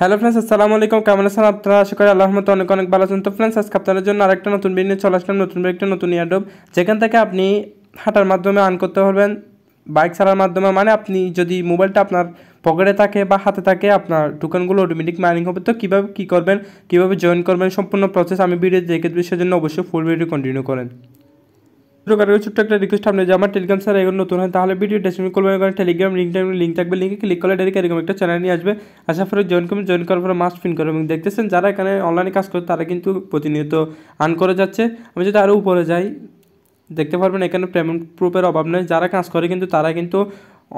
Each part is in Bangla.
হ্যালো ফ্রেন্ডস আসসালামু আলাইকুম কেমন আছেন আপনারা? আশা করি আল্লাহর মতো অনেক অনেক ভালো আছেন। তো ফ্রেন্ডস আজকে আপনাদের জন্য আরেকটা নতুন ভিডিও চলে আসলাম। নতুন একটা নতুন ইয়ারডোব যেখান থেকে আপনি হাঁটার মাধ্যমে আর্ন করতে পারবেন। বাইক চালার মাধ্যমে মানে আপনি যদি মোবাইলটা আপনার পকেটে থাকে বা হাতে থাকে, আপনার টোকেনগুলো অটোমেটিক মাইনিং হবে। তো কীভাবে কী করবেন? কীভাবে জয়েন করবেন? সম্পূর্ণ প্রসেস আমি ভিডিও দেখে দেবো। সেজন্য অবশ্যই ফুল ভিডিও কন্টিনিউ করেন। কারও ছোট্ট একটা রিকোয়েস্ট আপনি যে আমার টেলিগ্রাম স্যার এগুলো নতুন হয়, তাহলে ভিডিও ডেসক্রিপশন করবেন কারণ টেলিগ্রাম লিঙ্ক লিঙ্ক থাকবে লিঙ্কে ক্লিক করলে ডাইরেক্ট এরকম একটা চ্যানেল নিয়ে আসবে। আসার পরে জয়েন করবেন জয়েন করার পরে মাস্ট ফিন করবেন। এবং দেখতেছেন যারা এখানে অনলাইনে কাজ করে তারা কিন্তু প্রতিনিয়ত আর্ন করে যাচ্ছে। আমি যদি আরও উপরে যাই, দেখতে পারবেন এখানে পেমেন্ট প্রুফের অভাব নেই। যারা কাজ করে কিন্তু, তারা কিন্তু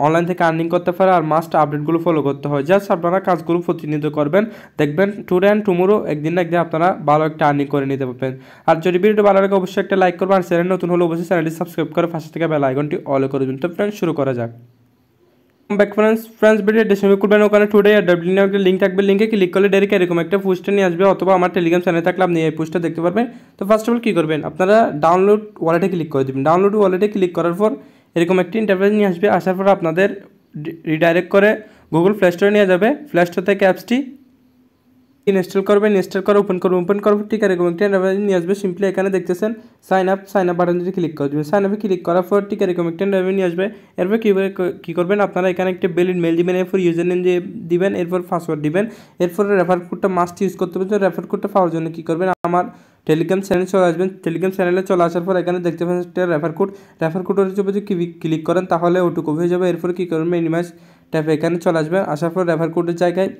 অনলাইন থেকে আর্নিং করতে পারে আর মাস্ট আপডেটগুলো ফলো করতে হয়। জাস্ট আপনারা কাজগুলো প্রতিনিয়ত করবেন। দেখবেন টুডে অ্যান্ড টুমোরো একদিন না একদিন আপনারা ভালো একটা আর্নিং করে নিতে পারবেন। আর যদি ভিডিওটা ভালো লাগে, অবশ্যই একটা লাইক করবেন। আর চ্যানেল নতুন হলে অবশ্যই চ্যানেলটি সাবস্ক্রাইব করে পাশে থেকে বেল আইকনটি অল করে দিন। তো ফ্রেন্ডস শুরু করা যাক। Back friends friends video description করবেন। ওখানে টুডে আর ডাব্লিউ একটা লিঙ্ক থাকবে। লিঙ্কে ক্লিক করলে ডাইরেক্ট এরকম একটা পোস্টে নিয়ে আসবে অথবা আমার টেলিগ্রাম চ্যানেল থাকলে আপনি এই পোস্টটা দেখতে পারবেন। তো ফার্স্ট অফ অল কী করবেন? আপনারা ডাউনলোড ওয়ালেটে ক্লিক করে দেবেন। ডাউনলোড ওয়ালেটে ক্লিক করার পর এরকম একটি ইন্টারফেস নিয়ে আসবে। আসার পর আপনাদের রিডাইরেক্ট করে গুগল প্লে স্টোরে নিয়ে যাবে। প্লে স্টোর থেকে অ্যাপসটি ইনস্টল করবেন, ইনস্টল করে, ওপেন করবেন, ওপেন পর ঠিক আছে এরকম একটা নিয়ে আসবে। সিম্পলি এখানে দেখতেছেন sign up sign up button যদি ক্লিক করে দেবেন সাইন আপে ক্লিক করার পর ঠিক এরকম একটা ইন্টারফেস নিয়ে আসবে। এরপর কী কী করবেন? আপনারা এখানে একটা বেলিড মেল দিবেন, এরপর ইউজার নেম দিয়ে দিবেন, এরপর পাসওয়ার্ড দিবেন। এরপর রেফার কোডটা মাস্ট ইউজ করতে পারবেন রেফার কোডটা পাওয়ার জন্য কী করবেন? আমার টেলিগ্রাম চ্যানেল চলে আসবেন। টেলিগ্রাম চ্যানেলে চলে আসার পর এখানে দেখতে পাচ্ছেন একটা রেফার কোড রেফার কোডের উপর যদি ক্লিক করেন, তাহলে ওটুকু হয়ে যাবে। এরপর কী করবেন? মিনিমাইজ ট্যাপ এখানে চলে আসবেন। আসার পর রেফার কোডের জায়গায়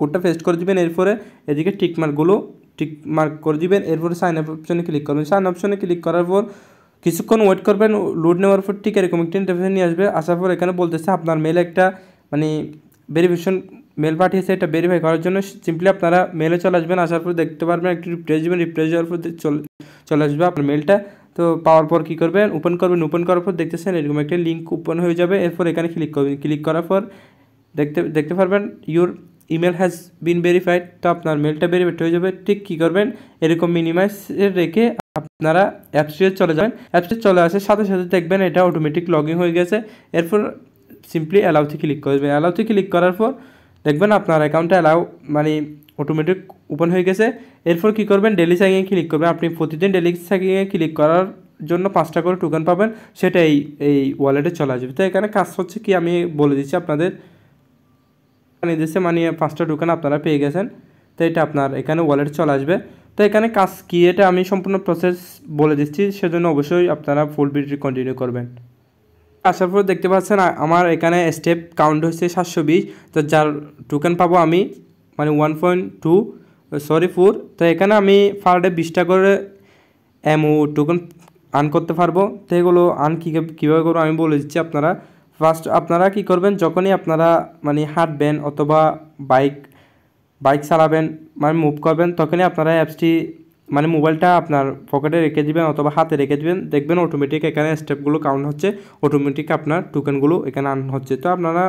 কোডটা পেস্ট করে দিবেন, এরপরে এদিকে টিক মার্কগুলো টিক মার্ক করে দিবেন, এরপরে সাইন আপ অপশনে ক্লিক করবেন। সাইন অপশনে ক্লিক করার পর কিছুক্ষণ ওয়েট করবেন লোড নেওয়ার পর ঠিক এরকম একটা ইন্টারফেস নিয়ে আসবে। আসার পর এখানে বলতেছে আপনার মেলে একটা মানে ভেরিফিকেশন মেল পাঠিয়েছে, এটা ভেরিফাই করার জন্য সিম্পলি আপনারা মেলে চলে আসবেন, আসার পর দেখতে পারবেন, একটু রিপ্রেস দেবেন রিপ্রেস দেওয়ার পর চলে আসবে আপনার মেলটা তো পাওয়ার পর কী করবেন? ওপেন করবেন ওপেন করার পর দেখতেছেন এরকম একটা লিঙ্ক ওপেন হয়ে যাবে। এরপর এখানে ক্লিক করবেন ক্লিক করার পর দেখতে দেখতে পারবেন your email has been verified তো আপনার মেলটা ভেরিফাইড হয়ে যাবে। ঠিক কী করবেন? এরকম মিনিমাইজে রেখে আপনারা অ্যাপসে চলে যাবেন। অ্যাপসে চলে আসার সাথে সাথে দেখবেন এটা অটোমেটিক লগ হয়ে গেছে। এরপর সিম্পলি অ্যালাউতে ক্লিক করবেন অ্যালাউতে ক্লিক করার পর দেখবেন আপনার অ্যাকাউন্টে অ্যালাউ মানে অটোমেটিক ওপেন হয়ে গেছে। এরপর কী করবেন? ডেলি সাইকিংয়ে ক্লিক করবেন। আপনি প্রতিদিন ডেলি সাইকিংয়ে ক্লিক করার জন্য পাঁচটা করে টোকেন পাবেন। সেটা এই এই ওয়ালেটে চলে আসবে। তো এখানে কাজ হচ্ছে কি? আমি বলে দিচ্ছি আপনাদের। নির্দেশে মানে পাঁচটা টোকেন আপনারা পেয়ে গেছেন। তো এটা আপনার এখানে ওয়ালেট চলে আসবে। তো এখানে কাজ কী, এটা আমি সম্পূর্ণ প্রসেস বলে দিচ্ছি, সেজন্য অবশ্যই আপনারা ফুল ভিডিও কন্টিনিউ করবেন। আসার পর দেখতে পাচ্ছেন আমার এখানে স্টেপ কাউন্ট হচ্ছে সাতশো বিশ। তো যার টোকেন পাবো আমি মানে one point two sorry four তো এখানে আমি পার ডে বিশটা করে এমও টোকেন আর্ন করতে পারব। তো এগুলো আর্ন কীভাবে করব আমি বলে দিচ্ছি আপনারা। ফার্স্ট আপনারা কি করবেন? যখনই আপনারা মানে হাঁটবেন অথবা বাইক বাইক চালাবেন মানে মুভ করবেন, তখনই আপনারা অ্যাপসটি মানে মোবাইলটা আপনার পকেটে রেখে দিবেন অথবা হাতে রেখে দিবেন। দেখবেন অটোমেটিক এখানে স্টেপগুলো কাউন্ট হচ্ছে। অটোমেটিক আপনার টোকেনগুলো এখানে আন হচ্ছে। তো আপনারা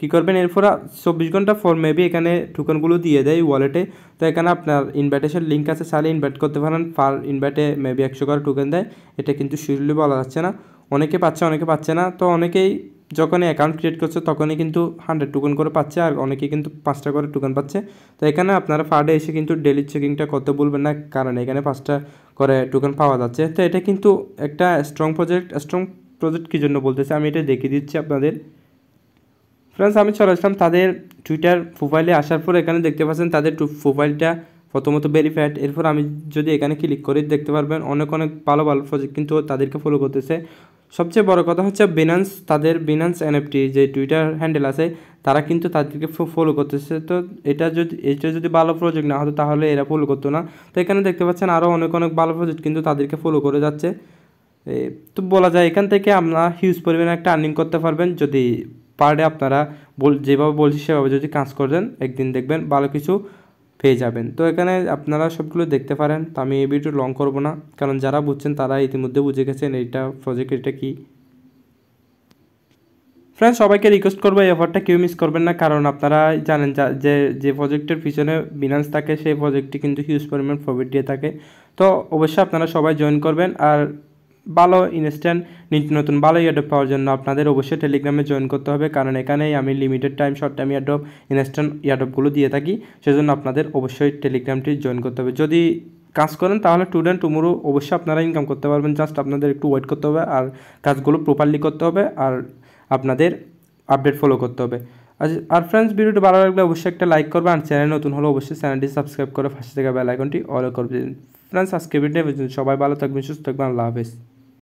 কী করবেন? এরপর চব্বিশ ঘণ্টা পর মেবি এখানে টোকেনগুলো দিয়ে দেয় ওয়ালেটে তো এখানে আপনার ইনভাইটেশন লিঙ্ক আছে, চাইলে ইনভাইট করতে পারেন। পার ইনভাইটে মেবি একশো করে টোকেন দেয়। এটা কিন্তু শিডিউলি বলা যাচ্ছে না। অনেকে পাচ্ছে অনেকে পাচ্ছে না। তো অনেকেই যখনই অ্যাকাউন্ট ক্রিয়েট করছে তখনই কিন্তু হান্ড্রেড টোকেন করে পাচ্ছে আর অনেকে কিন্তু পাঁচটা করে টোকেন পাচ্ছে। তো এখানে আপনারা ফার্ডে এসে কিন্তু ডেলি চেকিংটা করতে বলবেন না, কারণ এখানে পাঁচটা করে টোকেন পাওয়া যাচ্ছে। তো এটা কিন্তু একটা স্ট্রং প্রজেক্ট স্ট্রং প্রজেক্ট কী জন্য বলতেছে? আমি এটা দেখিয়ে দিচ্ছি আপনাদের। ফ্রেন্ডস আমি চলে আসলাম তাদের টুইটার প্রোফাইলে আসার পর এখানে দেখতে পাচ্ছেন তাদের টু প্রোফাইলটা প্রথমত ভেরিফাইড এরপর আমি যদি এখানে ক্লিক করি, দেখতে পারবেন অনেক অনেক ভালো ভালো প্রজেক্ট কিন্তু তাদেরকে ফলো করতেছে। সবচেয়ে বড় কথা হচ্ছে বিনান্স তাদের বিনান্স এনএফটি যে টুইটার হ্যান্ডেল আছে, তারা কিন্তু তাদেরকে ফলো করতেছে। তো এটা যদি এটা যদি ভালো প্রজেক্ট না হতো, তাহলে এরা ফলো করতো না। তো এখানে দেখতে পাচ্ছেন আরও অনেক অনেক ভালো প্রজেক্ট কিন্তু তাদেরকে ফলো করে যাচ্ছে। তো বলা যায় এখান থেকে আপনারা হিউজ পরিমাণে একটা আর্নিং করতে পারবেন। যদি পার ডে আপনারা বল, যেভাবে বলছি সেভাবে যদি কাজ করেন, একদিন দেখবেন ভালো কিছু। পেয়ে যাবেন। তো এখানে আপনারা সবগুলো দেখতে পারেন। তো আমি এই ভিডিও লং করব না। কারণ যারা বুঝছেন তারা ইতিমধ্যে বুঝে গেছেন এইটা প্রজেক্ট এটা কী। ফ্রেন্ডস সবাইকে রিকোয়েস্ট করব, এই অফারটা কেউ মিস করবেন না। কারণ আপনারা জানেন যে যে প্রজেক্টের পিছনে বিনান্স থাকে, সেই প্রজেক্টটি কিন্তু হিউজ পরিমাণ প্রফিট দিয়ে থাকে। তো অবশ্যই আপনারা সবাই জয়েন করবেন। আর ভালো ইনস্ট্যান্ট নিত্য নতুন ভালো ইয়ারড্রপ পাওয়ার জন্য আপনাদের অবশ্যই টেলিগ্রামে জয়েন করতে হবে। কারণ এখানেই আমি limited time short time airdrop instant ইয়ারড্রপগুলো দিয়ে থাকি। সেজন্য আপনাদের অবশ্যই টেলিগ্রামটি জয়েন করতে হবে। যদি কাজ করেন, তাহলে টুডেন্ট টুমোরো অবশ্যই আপনারা ইনকাম করতে পারবেন। জাস্ট আপনাদের একটু ওয়েট করতে হবে আর কাজগুলো প্রপারলি করতে হবে আর আপনাদের আপডেট ফলো করতে হবে। আর ফ্রেন্ডস ভিডিওটি ভালো লাগলে অবশ্যই একটা লাইক করবে আর চ্যানেল নতুন হলে অবশ্যই চ্যানেলটি সাবস্ক্রাইব করে ফার্স্ট থেকে বেল আইকনটি অল করবে ফ্রেন্ডস আজকে ভিডিও সবাই ভালো থাকবেন, সুস্থ থাকবেন। আল্লাহ হাফেজ।